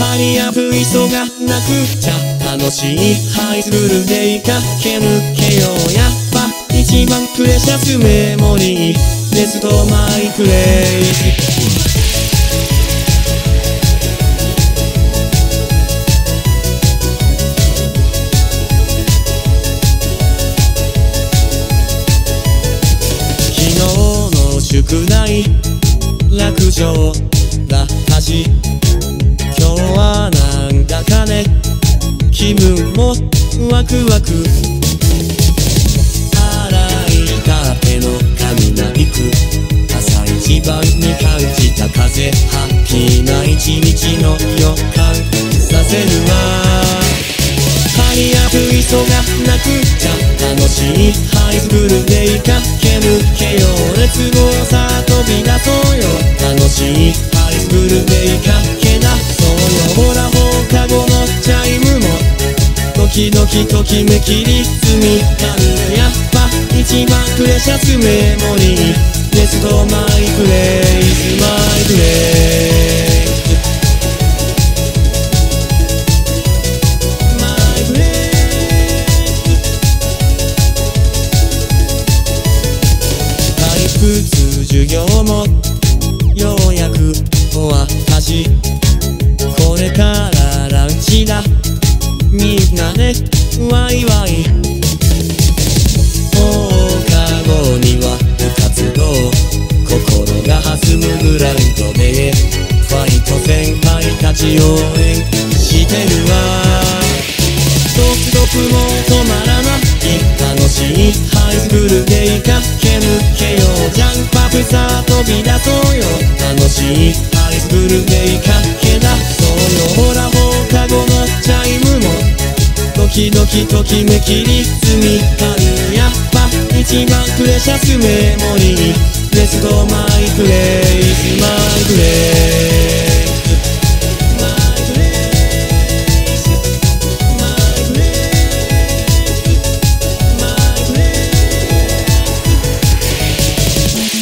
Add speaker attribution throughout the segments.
Speaker 1: ハリアップ急がなくちゃ楽しいハイスクールで駆け抜けようやっぱ一番プレシャスメモリーレストマイプレイ昨日の宿題楽勝だったしはなんだかね。気分もワクワク。洗いたての髪ナイフ朝一番に感じた風。ハッピーな一日の予感。させるわ。ハリアップ急がなくちゃ楽しいハイスクールで駆け抜けよう熱望さ飛び出そうよ。楽しいハイスクールで駆け時々ときめきリズミカルやっぱ一番プレシャスメモリーレストマイプレイスマイプレイマイプレイ退屈授業もようやく終わったしこれからランチだワイワイ。放課後には部活動。心が弾むグラウンドでファイト先輩たち応援してるわ。ドクドクも止まらない。楽しいハイスクールで駆け抜けよ。うジャンプアップさあ飛び出そうよ。楽しいハイスクールで駆け時々ときめきリズミカルやっぱ一番プレシャスメモリーレストマイプレイスマイプレイスマイプレイスマイプレイマイプレイ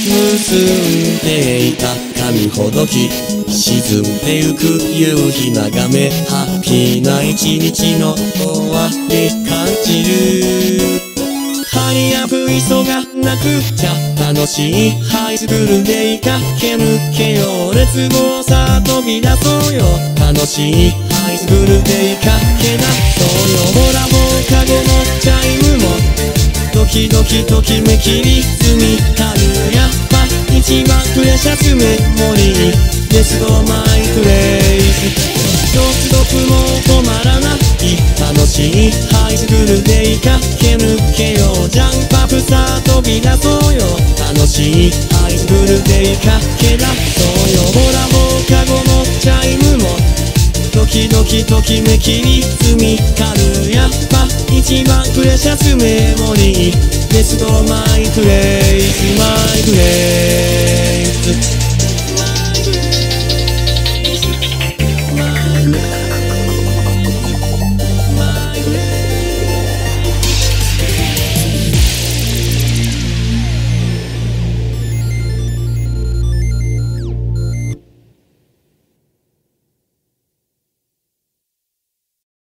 Speaker 1: 結んだでいた髪ほどき沈んでゆく夕日眺めハッピーな一日の終わり感じる。ハリアップ急がなくちゃ楽しいハイスクールで駆け抜けよう熱望さ飛び出そうよ。楽しいハイスクールで駆け出そうよ。ほら放課後のチャイムも。ドキドキときめきリズミカルやっぱ一番プレシャスメモリーレストマイプレイスドクドクも止まらない楽しいハイスクールで駆け抜けようジャンプアップさあ飛び出そうよ。楽しいハイスクールで駆け出そうよ。ほら放課後のチャイムも時々ときめきリズミカル今プレシャスメモリーレストマイプ